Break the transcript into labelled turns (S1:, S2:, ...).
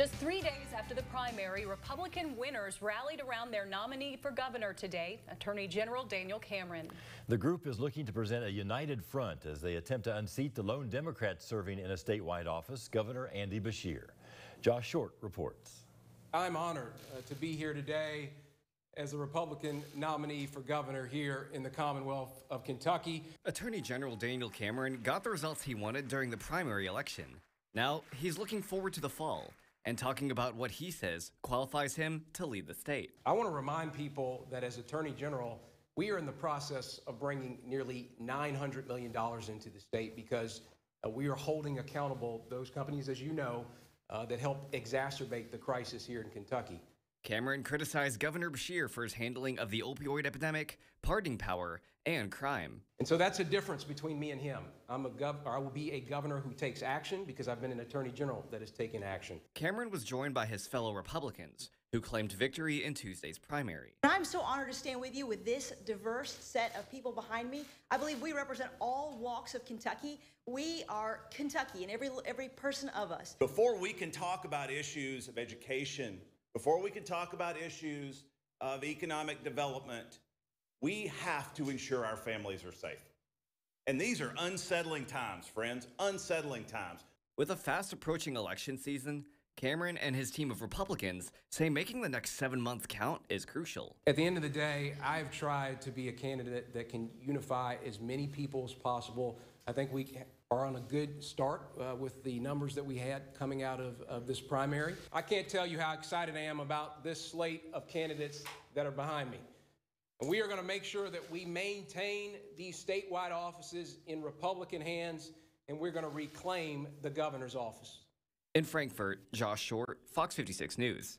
S1: Just three days after the primary, Republican winners rallied around their nominee for governor today, Attorney General Daniel Cameron.
S2: The group is looking to present a united front as they attempt to unseat the lone Democrat serving in a statewide office, Governor Andy Beshear. Josh Short reports.
S3: I'm honored uh, to be here today as a Republican nominee for governor here in the Commonwealth of Kentucky.
S4: Attorney General Daniel Cameron got the results he wanted during the primary election. Now he's looking forward to the fall and talking about what he says qualifies him to lead the state.
S3: I want to remind people that as Attorney General, we are in the process of bringing nearly $900 million into the state because uh, we are holding accountable those companies, as you know, uh, that help exacerbate the crisis here in Kentucky.
S4: Cameron criticized Governor Beshear for his handling of the opioid epidemic, pardoning power, and crime.
S3: And so that's a difference between me and him. I'm a gov- I will be a governor who takes action because I've been an attorney general that has taken action.
S4: Cameron was joined by his fellow Republicans, who claimed victory in Tuesday's primary.
S5: I'm so honored to stand with you with this diverse set of people behind me. I believe we represent all walks of Kentucky. We are Kentucky, and every every person of us.
S6: Before we can talk about issues of education, before we can talk about issues of economic development, we have to ensure our families are safe. And these are unsettling times, friends, unsettling times.
S4: With a fast approaching election season, Cameron and his team of Republicans say making the next seven months count is crucial.
S3: At the end of the day, I've tried to be a candidate that can unify as many people as possible. I think we are on a good start uh, with the numbers that we had coming out of, of this primary. I can't tell you how excited I am about this slate of candidates that are behind me. And we are going to make sure that we maintain these statewide offices in Republican hands, and we're going to reclaim the governor's office.
S4: In Frankfort, Josh Short, Fox 56 News.